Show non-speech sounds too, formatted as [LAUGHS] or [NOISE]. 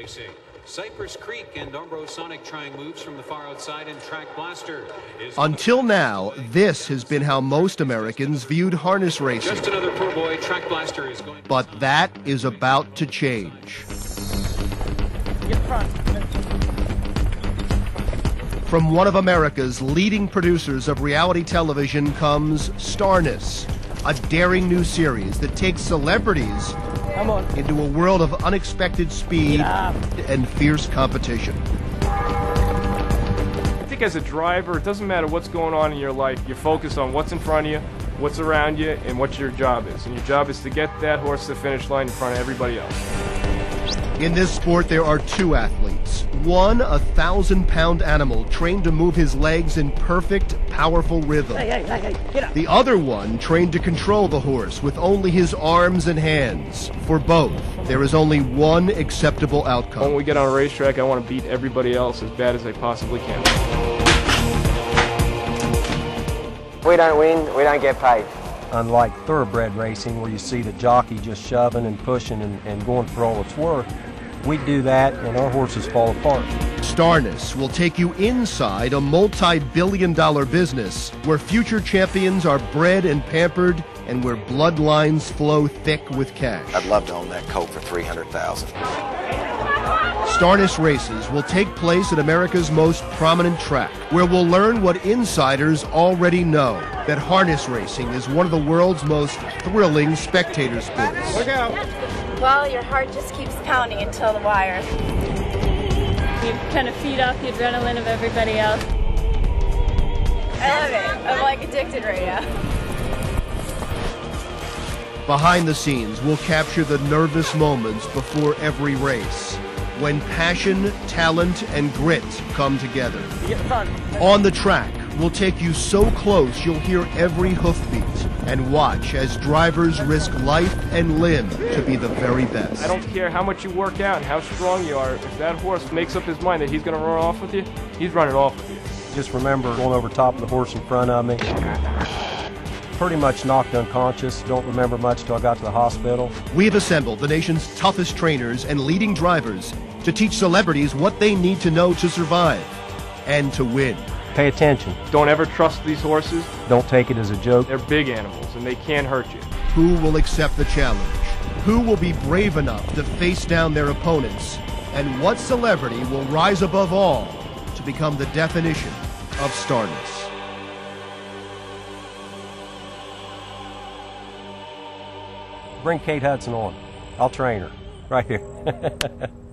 Pacing. Cypress Creek and Umbro Sonic trying moves from the far outside and Track Blaster Until now, this has been how most Americans viewed harness racing. just another poor boy. Track Blaster is going. But that is about to change. From one of America's leading producers of reality television comes Starness, a daring new series that takes celebrities Come on. into a world of unexpected speed and fierce competition. I think as a driver, it doesn't matter what's going on in your life. You're focused on what's in front of you, what's around you, and what your job is. And your job is to get that horse to the finish line in front of everybody else. In this sport, there are two athletes. One, a thousand pound animal trained to move his legs in perfect, powerful rhythm. Hey, hey, hey, hey, get up. The other one trained to control the horse with only his arms and hands. For both, there is only one acceptable outcome. When we get on a racetrack, I want to beat everybody else as bad as I possibly can. We don't win, we don't get paid. unlike thoroughbred racing where you see the jockey just shoving and pushing and, and going for all it's worth, we do that and our horses fall apart. Starness will take you inside a multi billion dollar business where future champions are bred and pampered and where bloodlines flow thick with cash. I'd love to own that coat for 300000 Starness races will take place at America's most prominent track, where we'll learn what insiders already know that harness racing is one of the world's most thrilling spectator sports. Look out! Well, your heart just keeps pounding until the wire. You kind of feed off the adrenaline of everybody else. I love it. I'm like addicted right now. Behind the scenes, we'll capture the nervous moments before every race, when passion, talent, and grit come together. On the track, we'll take you so close you'll hear every hoofbeat and watch as drivers risk life and limb to be the very best. I don't care how much you work out and how strong you are. If that horse makes up his mind that he's going to run off with you, he's running off with you. Just remember going over top of the horse in front of me. Pretty much knocked unconscious. Don't remember much till I got to the hospital. We've assembled the nation's toughest trainers and leading drivers to teach celebrities what they need to know to survive and to win. Pay attention. Don't ever trust these horses. Don't take it as a joke. They're big animals and they can hurt you. Who will accept the challenge? Who will be brave enough to face down their opponents? And what celebrity will rise above all to become the definition of starness? Bring Kate Hudson on. I'll train her. Right here. [LAUGHS]